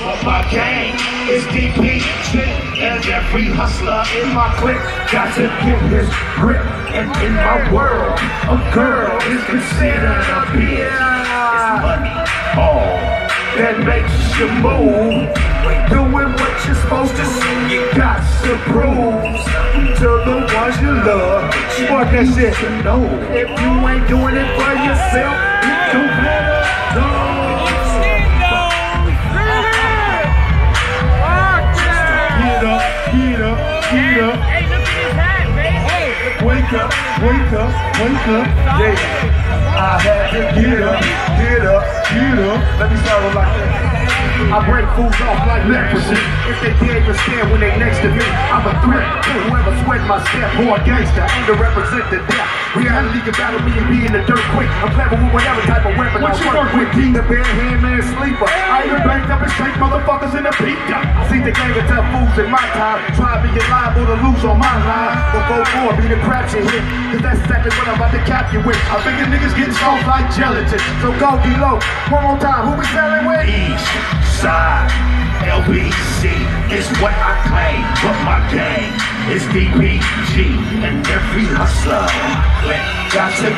But my gang is DPG, and every hustler in my clique got to get his grip. And in my world, a girl is considered a bitch. It's money, all that makes you move. Doing what you're supposed to see, you got to prove to the ones you love. Fuck that shit. If you ain't doing it for yourself, up, up. Hey, look at his hat, man. Hey, Wake up, wake up, wake up. Yeah. I had to get up, get up, get up. Let me start with like that. I break fools off like leprosy. If they can't even stand when they next to me, I'm a threat to whoever sweat my step or a gangster. Underrepresented death. Reality can battle me and be in the dirt quick. I'm clever with whatever type of weapon I work with. King the bare hand man sleeper. I even banked up and straight motherfuckers in the beat. I see the gang of tough fools in my time. Try to be liable to lose on my line. But go for be the crap you hit. Cause that's exactly what I'm about to cap you with. I figure niggas getting soft like gelatin. So go D-Lo. One more time. Who we selling with? East Side. LBC is what I claim, but my gang is DPG and every hustler got to